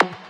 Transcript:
Bye.